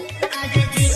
I got you.